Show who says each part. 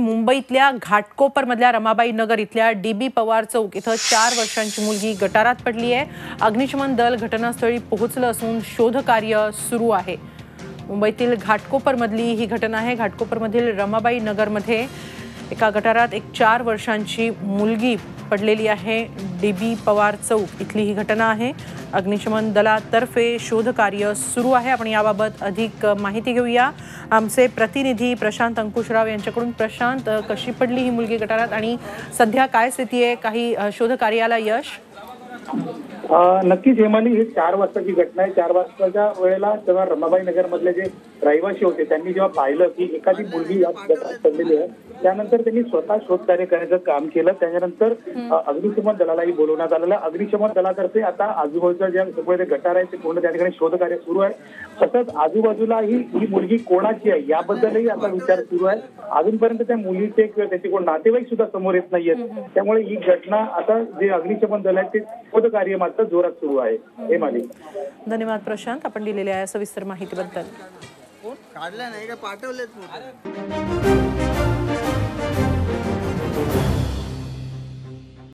Speaker 1: मुंबईतल्या घाटकोपरमधल्या रमाबाई नगर इथल्या डी बी पवार चौक इथं चार वर्षांची मुलगी गटारात पडली आहे. अग्निशमन दल घटनास्थळी पोहोचलं असून शोधकार्य सुरू आहे. मुंबईतील घाटकोपरमधली ही घटना आहे. घाटकोपरमधील रमाबाई नगरमध्ये एका गटारात एक चार वर्षांची मुलगी पडलेली आहे. डी बी पवार चौक इथली ही घटना आहे. अग्निशमन दलातर्फे शोधकार्य सुरू आहे. आपण याबाबत अधिक माहिती घेऊया. आमचे प्रतिनिधी प्रशांत अंकुशराव यांच्याकडून. प्रशांत कशी पडली ही मुलगी गटारात आणि सध्या काय स्थिती आहे? काही शोधकार्याला यश?
Speaker 2: नक्कीच हेमाली ही चार वाजताची घटना आहे. चार वाजताच्या वेळेला तेव्हा रमाबाई नगर मधले जे रहिवासी होते त्यांनी जेव्हा पाहिलं की एखादी मुलगी या गटारात पडलेली आहे त्यानंतर त्यांनी स्वतः शोधकार्य करण्याचं काम केलं. त्याच्यानंतर अग्निशमन दलालाही बोलवण्यात आलेलं आहे. अग्निशमन दलातर्फे आता आजूबाजूच्या ज्या सगळे जे गटार आहेत ते पूर्ण त्या ठिकाणी शोधकार्य सुरू आहे. तसंच आजूबाजूला ही ही मुलगी कोणाची आहे याबद्दलही आता विचार सुरू आहे. अजूनपर्यंत त्या मुलीचे किंवा त्याचे कोण नातेवाईक सुद्धा समोर येत नाहीयेत. त्यामुळे ही घटना आता जे अग्निशमन दल आहे ते शोधकार्य मात्र जोरात सुरू आहे. हेमाली
Speaker 1: धन्यवाद प्रशांत. आपण दिलेल्या सविस्तर माहितीबद्दल.
Speaker 3: काढलं नाही का? पाठवलेत